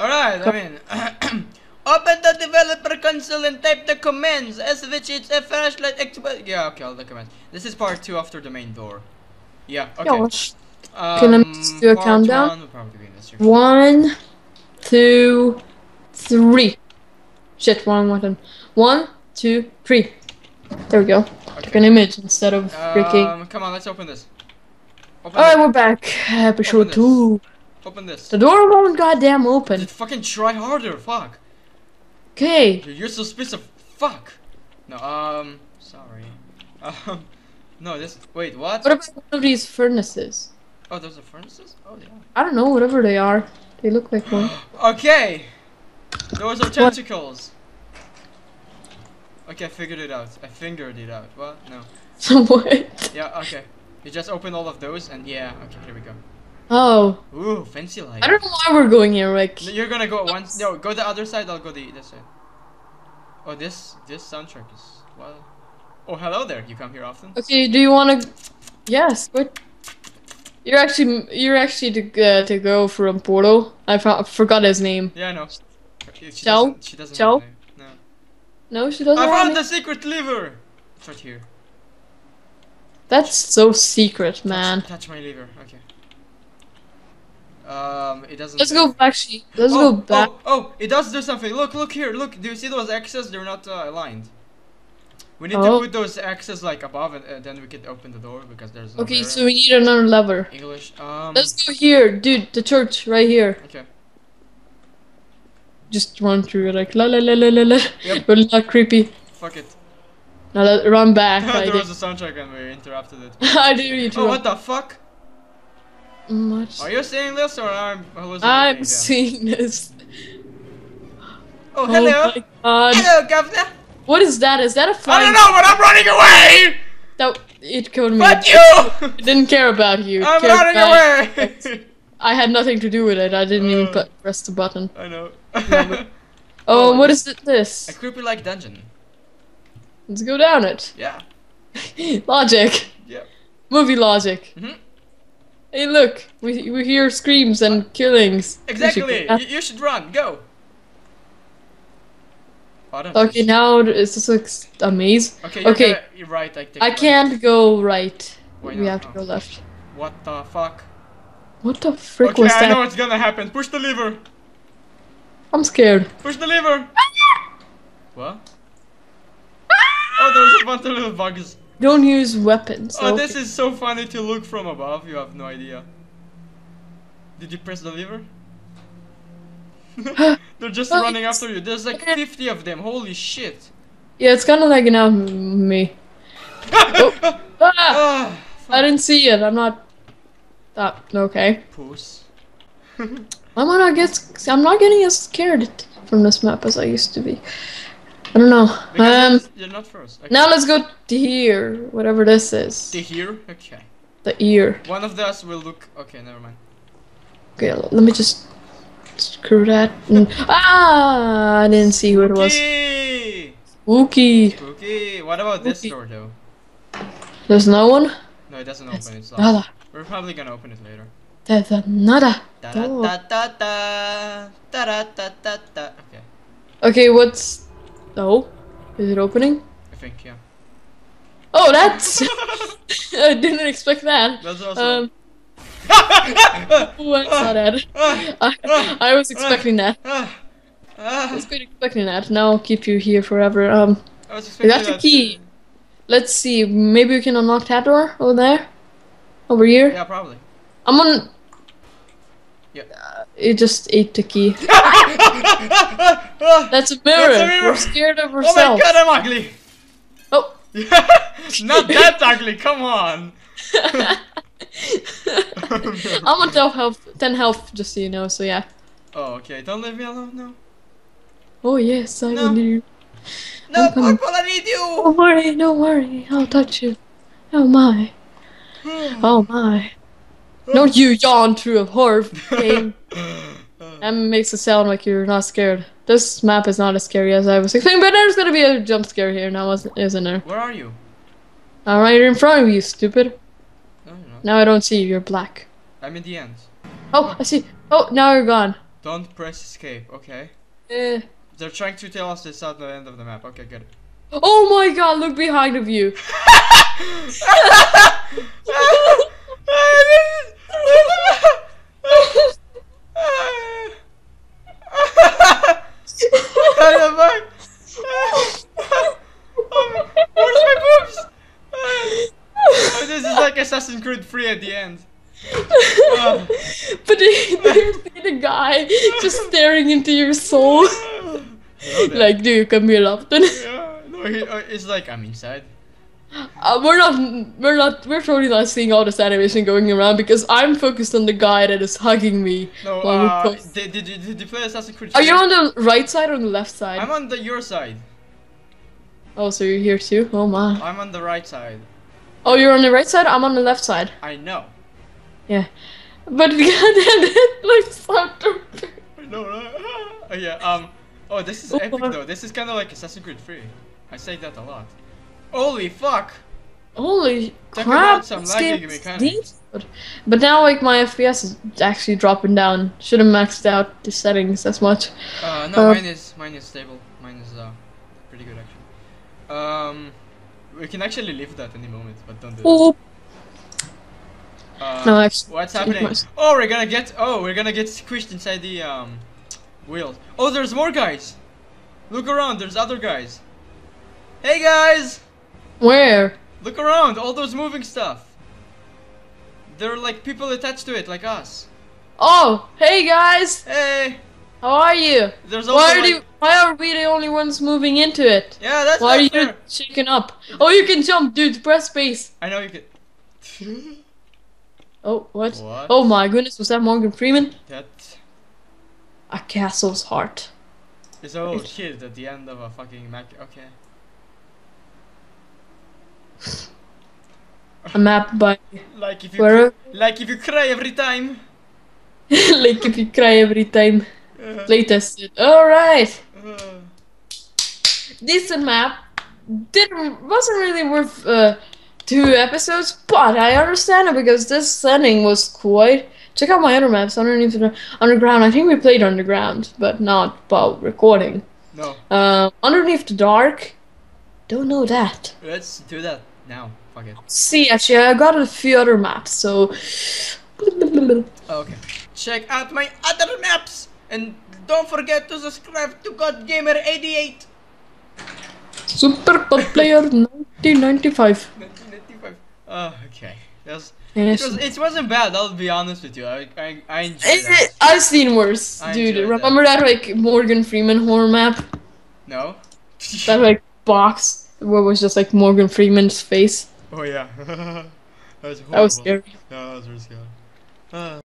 Alright, I mean, open the developer console and type the commands as which it's a flashlight Yeah, okay, all the commands. This is part two after the main door. Yeah, okay. Gosh. Um, Can I just do a countdown? one will probably be in this section. One, two, three. Shit, one more time. One, two, three. There we go. Took an image instead of freaking. Um, come on, let's open this. Open Alright, it. we're back. Episode this. two. Open this. The door won't goddamn open. Just fucking try harder, fuck. Okay. You're, suspicious. Fuck. No, um, sorry. Um, no, this. Wait, what? What about one of these furnaces? Oh, those are furnaces? Oh, yeah. I don't know, whatever they are. They look like one. Okay. Those are tentacles. Okay, I figured it out. I fingered it out. What? No. So what? Yeah, okay. You just open all of those and yeah, okay, here we go. Oh. Ooh, fancy light. I don't know why we're going here, like. No, You're gonna go once. No, go the other side. I'll go the this side. Oh, this this soundtrack is well. Oh, hello there. You come here often? Okay, do you want to? Yes. What? You're actually you're actually to uh, to go from Porto. I fo- forgot his name. Yeah, I know. She Ciao? doesn't. She doesn't. Ciao? Have a name. No. No, she doesn't. I found the secret lever. It's right here. That's so secret, man. Touch, touch my lever. Okay. Um, it doesn't. Let's go. Actually, let's oh, go back. Oh, oh, it does do something. Look, look here. Look, do you see those X's? They're not uh, aligned. We need Oh. to put those X's like above, it, and uh, then we can open the door because there's no Okay, mirror. so we need another lever. English. Um. Let's go here, dude. The church right here. Okay. Just run through it like la la la la la la. Yep. But not creepy. Fuck it. Now let run back. I there did. was a soundtrack and we interrupted it. I did need to. Oh, what the fuck? Much. Are you seeing this or I'm? I'm seeing this. Oh, hello. Oh my god. hello, governor. What is that? Is that a I flying? don't know, but I'm running away. That it killed me. It you. didn't care about you. It I'm running away. I had nothing to do with it. I didn't even Uh. put, press the button. I know. Oh, Oh, what this- it, this? A creepy like dungeon. Let's go down it. Yeah. logic. Yeah. Movie logic. Mhm. Hey, look. We, we hear screams and killings. We should Exactly. You, you should run. Go. I Okay, now is this like a maze? Okay. You're okay. You're right. I take I back. can't go right. We have to go left. What the fuck? What the frick okay, was I that? know what's gonna happen. Push the lever. I'm scared. Push the lever. Ah! what? oh, there's a bunch of little bugs. Don't use weapons. Oh, okay. this is so funny to look from above. You have no idea. Did you press the lever? They're just Oh, running after you. There's like 50 of them. Holy shit. Yeah, it's kind of like m- me. Oh. Ah! Ah, I didn't see it. I'm not. That okay. Puss. I'm not get. I'm not getting as scared from this map as I used to be. I don't know. Because Um. you're- not first. Okay. Now let's go to here. Whatever this is. To here? Okay. The ear. One of us will look. Okay, never mind. Okay, let me just screw that. and- ah! I didn't see who it was. Okay. Spooky. What about this door though? There's no one. No, it doesn't open. It's locked. Nada. We're probably gonna open it later. There's a nada. Da da da da da da da da da. Okay, Okay, what's? Oh, is it opening? I think yeah. Oh, that's. I didn't expect that. That's awesome. Um. Oh, I saw that. I, I was expecting that. I was quite expecting that. Now I'll keep you here forever. Um, I was we expecting got the key. too. Let's see. Maybe we can unlock that door over there, over here. Yeah, probably. I'm on. Yeah. Uh, it just ate the key. That's a mirror. That's a mirror. We're scared of ourselves. Oh my god, I'm ugly. Oh. Not that ugly. Come on. I'm on 10 health, 10 health, just so you know. So yeah. Oh, okay. Don't leave me alone. now. Oh yes, I No. will do. No, I'm coming. Purple, I need you. Don't worry, don't worry. I'll touch you. Oh my. Oh my. Don't you yawn through a horror game. That makes it sound like you're not scared. This map is not as scary as I was expecting, but there's gonna be a jump scare here now, isn't isn't there? Where are you? I'm right in front of you, stupid. No. Now I don't see you, you're black. I'm in the end. Oh, I see. Oh, now you're gone. Don't press escape. Okay. Eh. They're trying to tell us this at the end of the map. Okay, good. Oh my god, look behind of you. this is like Assassin's Creed 3 at the end. Oh. But there's the guy just staring into your soul. like, do you come here often? Yeah, no, he, uh, it's like I'm inside. Uh, we're not, we're not, we're totally not seeing all this animation going around because I'm focused on the guy that is hugging me. No, uh, did, did, you- did you play Assassin's Creed? Are you on the right side or on the left side? I'm on the your side. oh, so you're here too? Oh my. I'm on the right side. Oh, you're on the right side? I'm on the left side. I know. Yeah. But goddamn, it looks so stupid. I know, right? Oh, yeah. Um. Oh, this is epic though. This is kind of like Assassin's Creed 3. I say that a lot. Holy fuck! Holy Talk crap! some lagging mechanics. But now, like, my FPS is actually dropping down. Should have maxed out the settings as much. Uh, no, Uh, mine is mine is stable. Mine is uh pretty good actually. Um, we can actually leave that any moment, but don't do that. Oh, Uh, no, actually. What's happening? Oh, we're gonna get. Oh, we're gonna get squished inside the um wheels. Oh, there's more guys. Look around. There's other guys. Hey guys, Where? look around. All those moving stuff. They're like people attached to it, like us. Oh, hey guys! Hey, How are you? there's also Why are, like, you, why are we the only ones moving into it? Yeah, that's Why are not you fair. shaking up? Oh, you can jump, dude. Press space. I know you can. Oh, what? What? Oh my goodness, was that Morgan Freeman? That A castle's heart. It's a little kid at the end of a fucking Mac. Okay. A map by Like if you where? like if you cry every time. like if you cry every time. Uh, Playtested. Alright. uh, Decent map. Didn't wasn't really worth uh, two episodes, but I understand it because this setting was quite. Check out my other maps underneath the underground. I think we played underground, but not while recording. no, Um, underneath the dark. Don't know that. let's do that now. Fuck it. See, actually, I got a few other maps, so. Okay. Check out my other maps and don't forget to subscribe to GodGamer88. Super Pod Player 1995. 1995. Oh, okay. That's, it, was, it wasn't bad. I'll be honest with you. I I, I enjoyed it- I've seen worse, I dude. enjoyed that. Remember that. like Morgan Freeman horror map? No. That like box where was just like Morgan Freeman's face. oh yeah. that was horrible. That was scary. No, that was really scary. Uh.